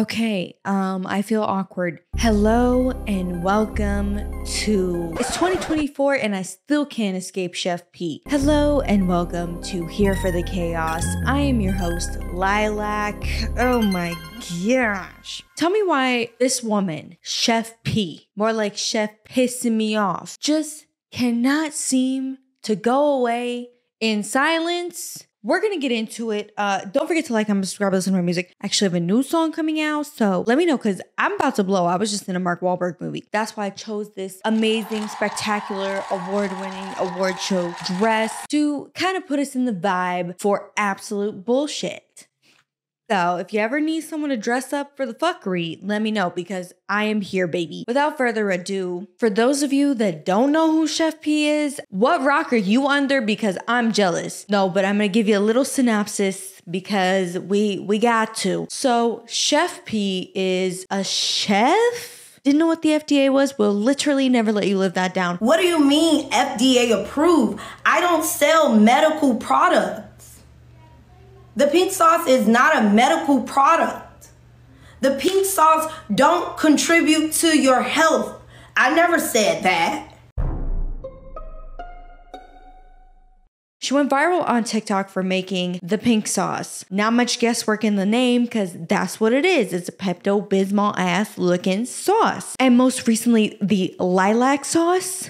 Okay, um, I feel awkward. Hello and welcome to it's 2024 and I still can't escape Chef Pii. Hello and welcome to Here for the Chaos. I am your host, Lielac. Oh my gosh. Tell me why this woman, Chef Pii, more like Chef pissing me off, just cannot seem to go away in silence we're gonna get into it. Uh, don't forget to like, comment, subscribe, listen to my music. I actually have a new song coming out, so let me know because I'm about to blow. I was just in a Mark Wahlberg movie. That's why I chose this amazing, spectacular, award-winning award show dress to kind of put us in the vibe for absolute bullshit. So if you ever need someone to dress up for the fuckery, let me know because I am here, baby. Without further ado, for those of you that don't know who Chef Pii is, what rock are you under? Because I'm jealous. No, but I'm gonna give you a little synopsis because we we got to. So Chef Pii is a chef. Didn't know what the FDA was? Will literally never let you live that down. What do you mean FDA approved? I don't sell medical products. The pink sauce is not a medical product. The pink sauce don't contribute to your health. I never said that. She went viral on TikTok for making the pink sauce. Not much guesswork in the name because that's what it is. It's a Pepto Bismol ass looking sauce. And most recently, the lilac sauce.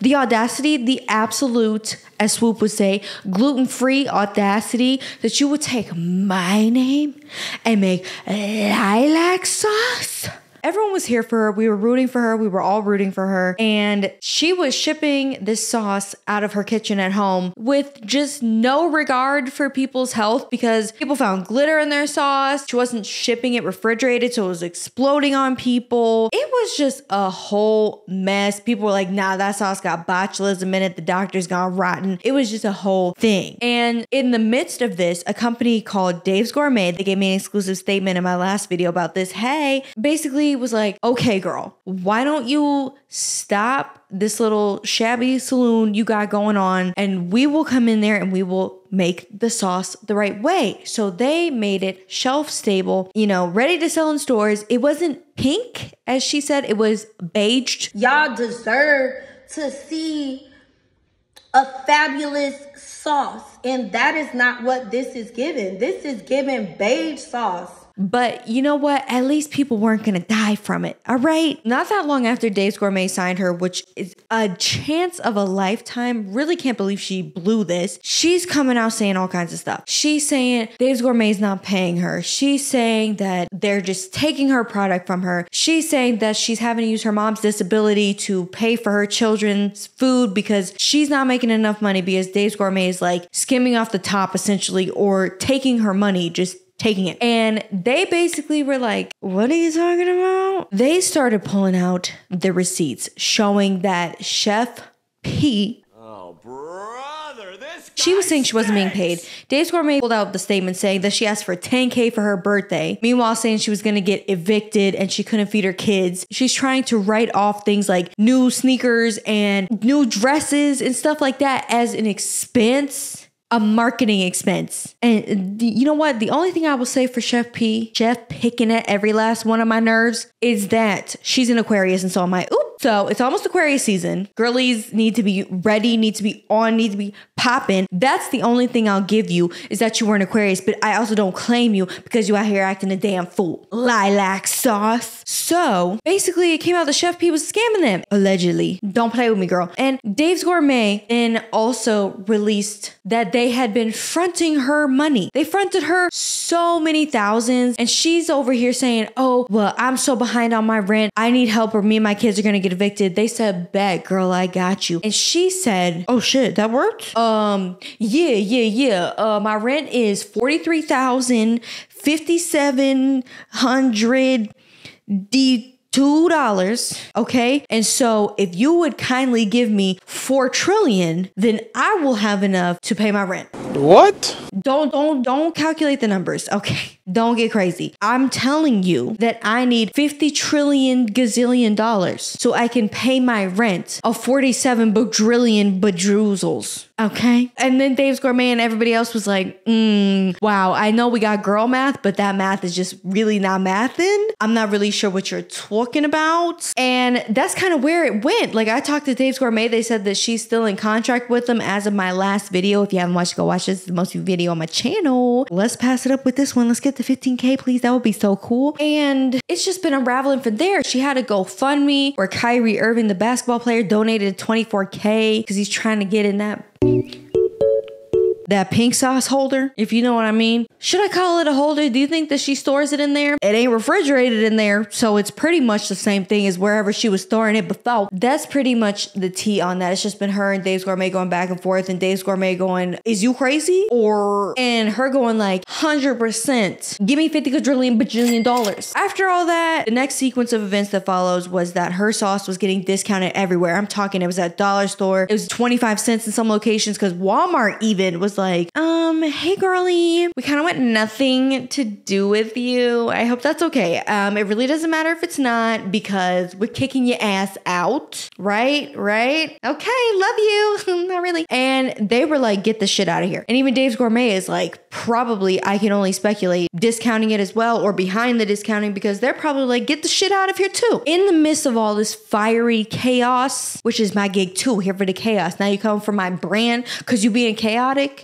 The audacity, the absolute, as Swoop would say, gluten free audacity that you would take my name and make lilac sauce. Everyone was here for her. We were rooting for her. We were all rooting for her. And she was shipping this sauce out of her kitchen at home with just no regard for people's health because people found glitter in their sauce. She wasn't shipping it refrigerated, so it was exploding on people. It was just a whole mess. People were like, nah, that sauce got botulism in it. The doctor's gone rotten. It was just a whole thing. And in the midst of this, a company called Dave's Gourmet, they gave me an exclusive statement in my last video about this. Hey, basically, was like, okay, girl, why don't you stop this little shabby saloon you got going on and we will come in there and we will make the sauce the right way. So they made it shelf stable, you know, ready to sell in stores. It wasn't pink, as she said, it was beige. Y'all deserve to see a fabulous sauce. And that is not what this is given. This is given beige sauce but you know what? At least people weren't going to die from it. All right. Not that long after Dave's Gourmet signed her, which is a chance of a lifetime. Really can't believe she blew this. She's coming out saying all kinds of stuff. She's saying Dave's Gourmet is not paying her. She's saying that they're just taking her product from her. She's saying that she's having to use her mom's disability to pay for her children's food because she's not making enough money because Dave's Gourmet is like skimming off the top essentially or taking her money just taking it. And they basically were like, What are you talking about? They started pulling out the receipts showing that Chef Pii Oh, brother, this she was saying she wasn't being paid. Dave's Gourmet pulled out the statement saying that she asked for 10K for her birthday. Meanwhile, saying she was gonna get evicted and she couldn't feed her kids. She's trying to write off things like new sneakers and new dresses and stuff like that as an expense a marketing expense. And the, you know what? The only thing I will say for Chef Pii, Chef picking at every last one of my nerves, is that she's an Aquarius. And so I'm like, oop. So it's almost Aquarius season. Girlies need to be ready, need to be on, need to be popping. That's the only thing I'll give you is that you were an Aquarius, but I also don't claim you because you out here acting a damn fool. Lilac sauce. So basically, it came out the Chef Pii was scamming them, allegedly. Don't play with me, girl. And Dave's Gourmet then also released that they had been fronting her money. They fronted her so many thousands, and she's over here saying, Oh, well, I'm so behind on my rent. I need help, or me and my kids are gonna get evicted. They said, Bet, girl, I got you. And she said, Oh shit, that worked? Um, yeah, yeah, yeah. Uh, my rent is 43,000, 5,700 D two dollars okay and so if you would kindly give me four trillion then i will have enough to pay my rent what don't don't don't calculate the numbers okay Don't get crazy. I'm telling you that I need 50 trillion gazillion dollars so I can pay my rent of 47 bajillion bajroozles. Okay. And then Dave's Gourmet and everybody else was like, mm, wow, I know we got girl math, but that math is just really not mathing. I'm not really sure what you're talking about. And that's kind of where it went. Like I talked to Dave's Gourmet. They said that she's still in contract with them as of my last video. If you haven't watched, go watch this. It's the most viewed video on my channel. Let's pass it up with this one. Let's get to 15K, please. That would be so cool. And it's just been unraveling from there. She had a GoFundMe where Kyrie Irving, the basketball player, donated 24K because he's trying to get in that that pink sauce holder, if you know what I mean. Should I call it a holder? Do you think that she stores it in there? It ain't refrigerated in there, so it's pretty much the same thing as wherever she was storing it before. That's pretty much the tea on that. It's just been her and Dave's Gourmet going back and forth, and Dave's Gourmet going, Is you crazy? Or, and her going like, 100%, give me 50 quadrillion bajillion dollars. After all that, the next sequence of events that follows was that her sauce was getting discounted everywhere. I'm talking, it was at dollar store, it was 25 cents in some locations because Walmart even was like, um, hey girly, we kind of want nothing to do with you. I hope that's okay. Um, it really doesn't matter if it's not because we're kicking your ass out, right? Right? Okay, love you. not really. And they were like, get the shit out of here. And even Dave's Gourmet is like, probably, I can only speculate, discounting it as well or behind the discounting because they're probably like, get the shit out of here too. In the midst of all this fiery chaos, which is my gig too, here for the chaos. Now you come for my brand because you being chaotic.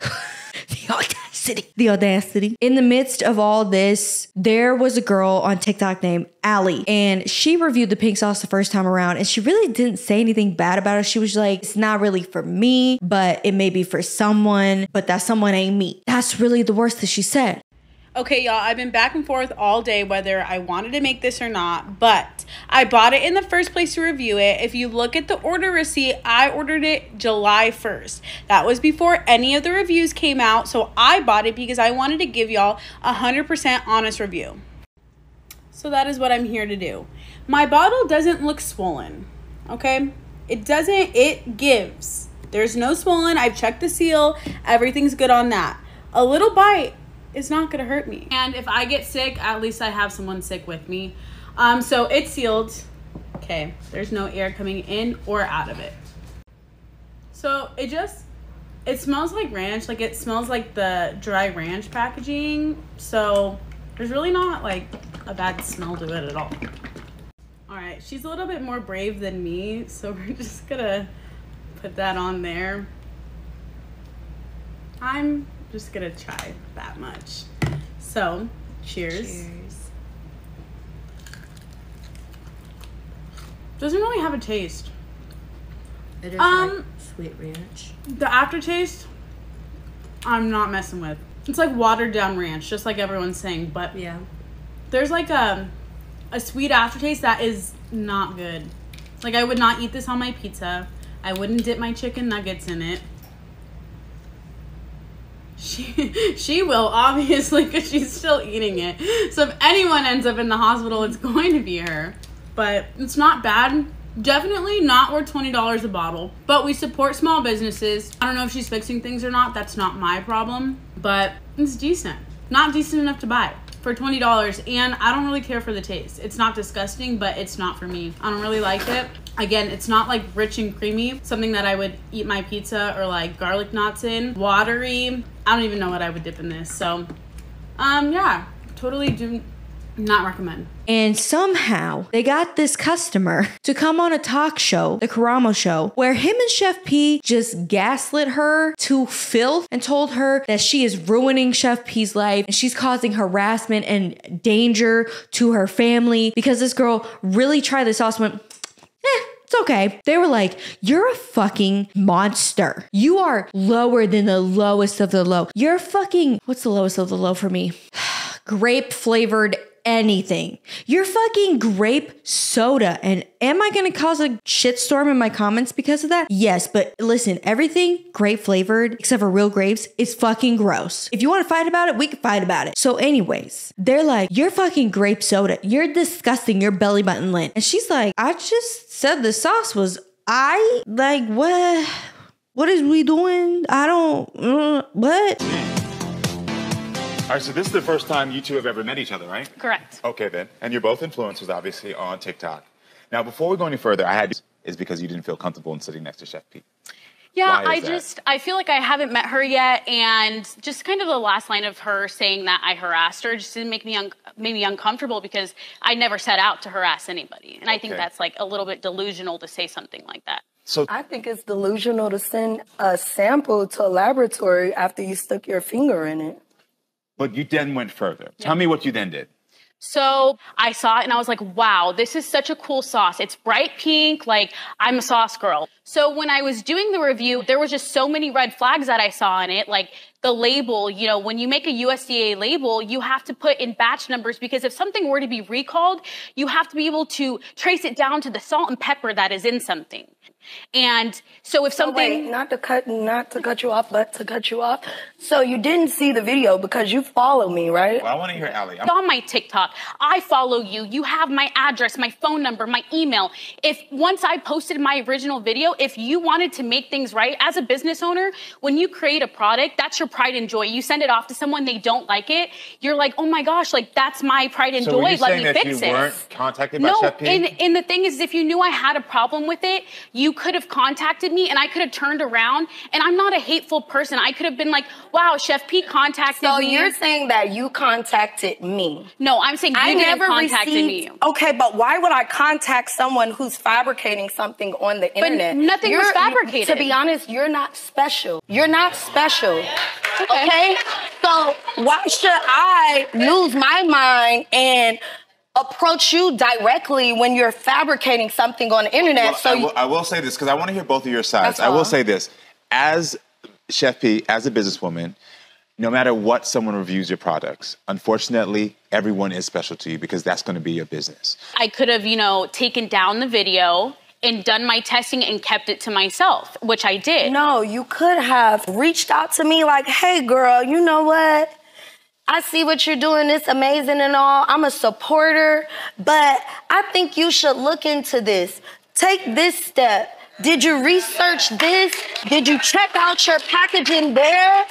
the audacity. The audacity. In the midst of all this, there was a girl on TikTok named Allie, and she reviewed the pink sauce the first time around, and she really didn't say anything bad about it. She was like, it's not really for me, but it may be for someone, but that someone ain't me. That's really the worst that she said. Okay, y'all, I've been back and forth all day whether I wanted to make this or not, but I bought it in the first place to review it. If you look at the order receipt, I ordered it July 1st. That was before any of the reviews came out, so I bought it because I wanted to give y'all a 100% honest review. So that is what I'm here to do. My bottle doesn't look swollen, okay? It doesn't, it gives. There's no swollen. I've checked the seal, everything's good on that. A little bite it's not gonna hurt me. And if I get sick, at least I have someone sick with me. Um, so it's sealed. Okay, there's no air coming in or out of it. So it just, it smells like ranch. Like it smells like the dry ranch packaging. So there's really not like a bad smell to it at all. All right, she's a little bit more brave than me. So we're just gonna put that on there. I'm just gonna try that much. So, cheers. Cheers. Doesn't really have a taste. It is um, like sweet ranch. The aftertaste, I'm not messing with. It's like watered down ranch, just like everyone's saying. But yeah, there's like a a sweet aftertaste that is not good. Like I would not eat this on my pizza. I wouldn't dip my chicken nuggets in it. She she will obviously because she's still eating it. So if anyone ends up in the hospital, it's going to be her. But it's not bad. Definitely not worth twenty dollars a bottle. But we support small businesses. I don't know if she's fixing things or not. That's not my problem. But it's decent. Not decent enough to buy for twenty dollars. And I don't really care for the taste. It's not disgusting, but it's not for me. I don't really like it. Again, it's not like rich and creamy, something that I would eat my pizza or like garlic knots in. Watery. I don't even know what I would dip in this. So, um, yeah, totally do not recommend. And somehow they got this customer to come on a talk show, the Karamo show, where him and Chef Pii just gaslit her to filth and told her that she is ruining Chef Pii's life and she's causing harassment and danger to her family because this girl really tried this sauce went eh, it's okay. They were like, You're a fucking monster. You are lower than the lowest of the low. You're fucking, what's the lowest of the low for me? Grape flavored anything. You're fucking grape soda. And am I gonna cause a shitstorm in my comments because of that? Yes, but listen, everything grape flavored, except for real grapes, is fucking gross. If you wanna fight about it, we can fight about it. So, anyways, they're like, You're fucking grape soda. You're disgusting. You're belly button lint. And she's like, I just said the sauce was I like what what is we doing? I don't uh, what? All right, so this is the first time you two have ever met each other, right? Correct. Okay, then. And you're both influencers, obviously, on TikTok. Now, before we go any further, I had is because you didn't feel comfortable in sitting next to Chef Pii. Yeah, Why is I that? just I feel like I haven't met her yet, and just kind of the last line of her saying that I harassed her just didn't make me un- made me uncomfortable because I never set out to harass anybody, and I think that's like a little bit delusional to say something like that. So I think it's delusional to send a sample to a laboratory after you stuck your finger in it. But you then went further. Tell me what you then did. So I saw it and I was like, wow, this is such a cool sauce. It's bright pink, like I'm a sauce girl. So when I was doing the review, there was just so many red flags that I saw in it. Like the label, you know, when you make a USDA label, you have to put in batch numbers because if something were to be recalled, you have to be able to trace it down to the salt and pepper that is in something. And so if So something wait, not to cut not to cut you off, but to cut you off. So you didn't see the video because you follow me, right? Well, I want to hear Allie. I'm- on my TikTok. I follow you. You have my address, my phone number, my email. If once I posted my original video, if you wanted to make things right as a business owner, when you create a product, that's your pride and joy. You send it off to someone, they don't like it. You're like, oh my gosh, like that's my pride and so joy. were you Let saying me that fix you it. weren't contacted by No, Chef Pii? and, and the thing is, if you knew I had a problem with it, you could have contacted me and I could have turned around. And I'm not a hateful person. I could have been like, wow, Chef Pii contacted So me. you're saying that you contacted me. no, I'm saying you I never contacted received. me. Okay, but why would I contact someone who's fabricating something on the internet? nothing was You're- fabricated. To be honest, you're not special. You're not special. Okay. So why should I lose my mind and approach you directly when you're fabricating something on the internet? Well, so I, you, will, I will say this because I want to hear both of your sides. I will say this: as Chef Pii, as a businesswoman, no matter what someone reviews your products, unfortunately, everyone is special to you because that's going to be your business. I could have, you know, taken down the video and done my testing and kept it to myself, which I did. No, you could have reached out to me like, hey, girl, you know what? I see what you're doing. It's amazing and all. I'm a supporter, but I think you should look into this. Take this step. Did you research this? Did you check out your packaging there?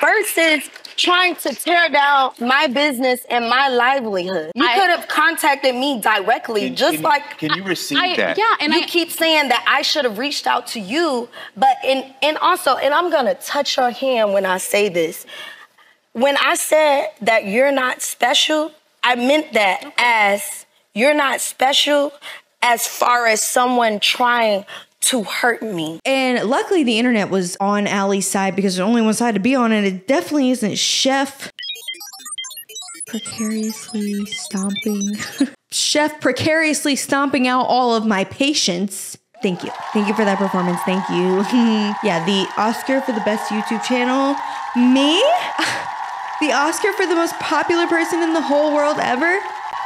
Versus trying to tear down my business and my livelihood. You I- could have contacted me directly, Can- just can- like can you receive I, that? yeah, and you I keep saying that I should have reached out to you, but and and also, and I'm gonna touch your hand when I say this. When I said that you're not special, I meant that as you're not special as far as someone trying to hurt me. And luckily, the internet was on Allie's side because there's only one side to be on, and it definitely isn't Chef precariously stomping. Chef precariously stomping out all of my patience. Thank you. Thank you for that performance. Thank you. yeah, the Oscar for the best YouTube channel. Me? The Oscar for the most popular person in the whole world ever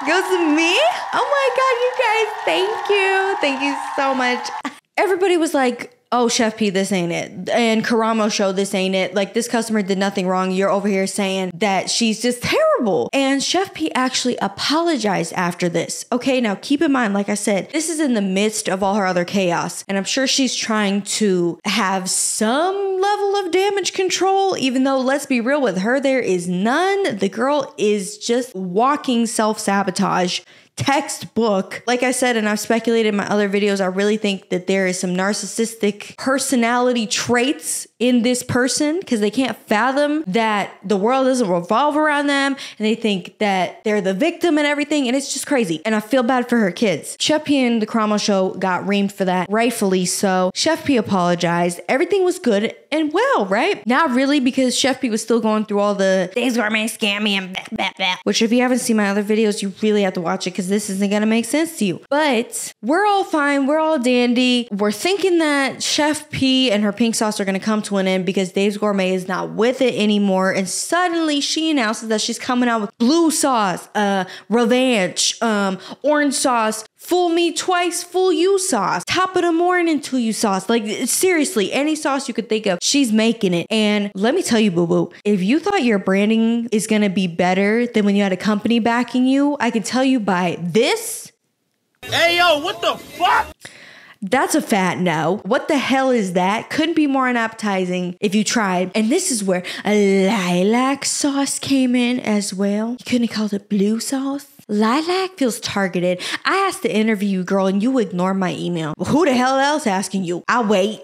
goes to me? Oh my God, you guys, thank you. Thank you so much. Everybody was like, oh, Chef Pii, this ain't it. And Karamo Show, this ain't it. Like, this customer did nothing wrong. You're over here saying that she's just terrible. And Chef Pii actually apologized after this. Okay, now keep in mind, like I said, this is in the midst of all her other chaos. And I'm sure she's trying to have some level of damage control, even though, let's be real with her, there is none. The girl is just walking self sabotage textbook. Like I said, and I've speculated in my other videos, I really think that there is some narcissistic personality traits in this person because they can't fathom that the world doesn't revolve around them and they think that they're the victim and everything. And it's just crazy. And I feel bad for her kids. Chef Pii and the Karamo show got reamed for that, rightfully so. Chef Pii apologized. Everything was good and well, right? Not really because Chef Pii was still going through all the Dave's Gourmet scammy and blah, blah, blah. Which, if you haven't seen my other videos, you really have to watch it because this isn't gonna make sense to you. But we're all fine. We're all dandy. We're thinking that Chef Pii and her pink sauce are gonna come to an end because Dave's Gourmet is not with it anymore. And suddenly she announces that she's coming out with blue sauce, uh, revanche, um, orange sauce, Fool me twice, fool you sauce. Top of the morning to you sauce. Like, seriously, any sauce you could think of, she's making it. And let me tell you, boo boo, if you thought your branding is gonna be better than when you had a company backing you, I can tell you by this. Hey yo, what the fuck? That's a fat no. What the hell is that? Couldn't be more unappetizing if you tried. And this is where a lilac sauce came in as well. You couldn't have called it blue sauce? Lilac feels targeted. I asked to interview you, girl, and you ignore my email. Who the hell else asking you? I'll wait.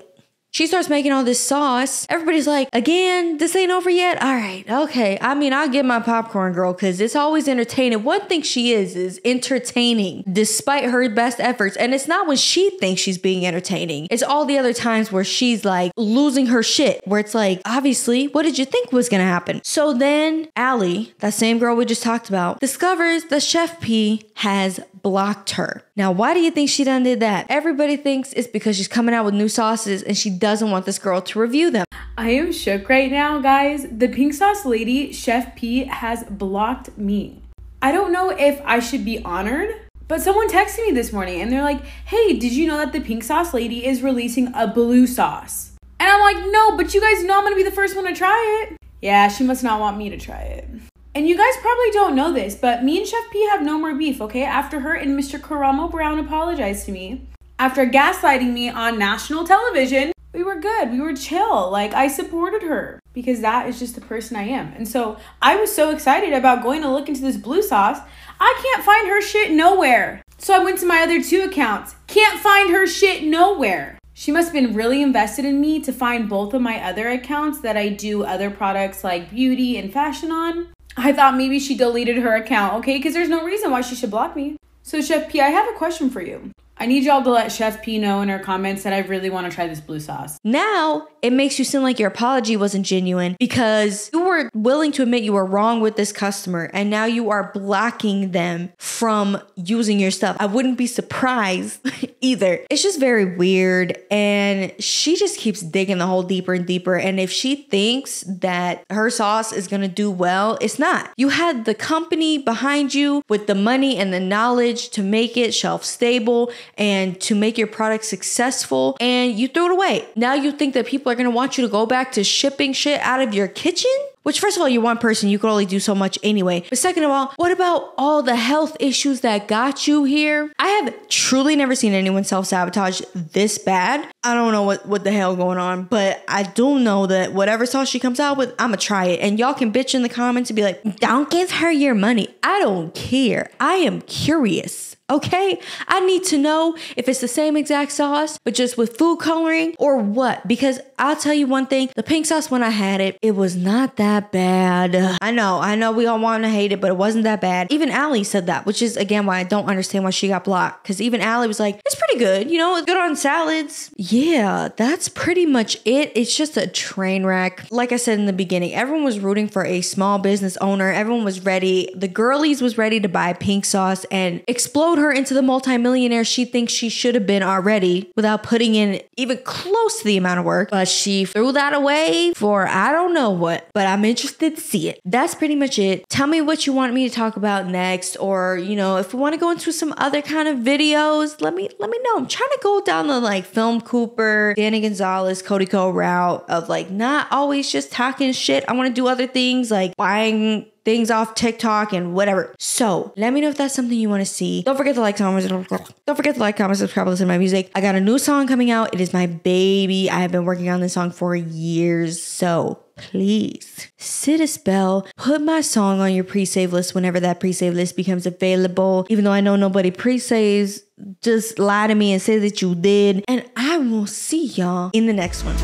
She starts making all this sauce. Everybody's like, again, this ain't over yet? All right, okay. I mean, I'll get my popcorn girl because it's always entertaining. One thing she is, is entertaining despite her best efforts. And it's not when she thinks she's being entertaining, it's all the other times where she's like losing her shit, where it's like, obviously, what did you think was gonna happen? So then Allie, that same girl we just talked about, discovers that Chef Pii has blocked her. Now, why do you think she done did that? Everybody thinks it's because she's coming out with new sauces and she doesn't want this girl to review them. I am shook right now, guys. The pink sauce lady, Chef Pii, has blocked me. I don't know if I should be honored, but someone texted me this morning and they're like, hey, did you know that the pink sauce lady is releasing a blue sauce? And I'm like, no, but you guys know I'm gonna be the first one to try it. Yeah, she must not want me to try it. And you guys probably don't know this, but me and Chef Pii have no more beef, okay? After her and Mr. Karamo Brown apologized to me, after gaslighting me on national television, we were good. We were chill. Like, I supported her because that is just the person I am. And so I was so excited about going to look into this blue sauce. I can't find her shit nowhere. So I went to my other two accounts. Can't find her shit nowhere. She must have been really invested in me to find both of my other accounts that I do other products like beauty and fashion on. I thought maybe she deleted her account, okay? Because there's no reason why she should block me. So, Chef Pii, I have a question for you. I need y'all to let Chef Pii know in her comments that I really want to try this blue sauce. Now it makes you seem like your apology wasn't genuine because you were willing to admit you were wrong with this customer and now you are blocking them from using your stuff. I wouldn't be surprised either. It's just very weird and she just keeps digging the hole deeper and deeper. And if she thinks that her sauce is going to do well, it's not. You had the company behind you with the money and the knowledge to make it shelf stable and to make your product successful and you threw it away. Now you think that people are gonna want you to go back to shipping shit out of your kitchen? Which, first of all, you're one person, you could only do so much anyway. But second of all, what about all the health issues that got you here? I have truly never seen anyone self sabotage this bad. I don't know what, what the hell going on, but I do know that whatever sauce she comes out with, I'm gonna try it. And y'all can bitch in the comments and be like, don't give her your money. I don't care. I am curious. Okay, I need to know if it's the same exact sauce, but just with food coloring or what. Because I'll tell you one thing the pink sauce, when I had it, it was not that bad. I know, I know we all want to hate it, but it wasn't that bad. Even Allie said that, which is again why I don't understand why she got blocked. Because even Allie was like, it's pretty good, you know, it's good on salads. Yeah, that's pretty much it. It's just a train wreck. Like I said in the beginning, everyone was rooting for a small business owner, everyone was ready. The girlies was ready to buy pink sauce and explode her into the multimillionaire she thinks she should have been already without putting in even close to the amount of work. But she threw that away for I don't know what, but I'm interested to see it. That's pretty much it. Tell me what you want me to talk about next, or you know, if we want to go into some other kind of videos, let me let me know. I'm trying to go down the like film Cooper, Danny Gonzalez, Cody Ko route of like not always just talking shit. I want to do other things like buying things off TikTok and whatever. So let me know if that's something you want to see. Don't forget to like, comment, don't forget to like, comment, subscribe, listen to my music. I got a new song coming out. It is my baby. I have been working on this song for years. So please sit a spell, put my song on your pre-save list whenever that pre-save list becomes available. Even though I know nobody pre-saves, just lie to me and say that you did. And I will see y'all in the next one.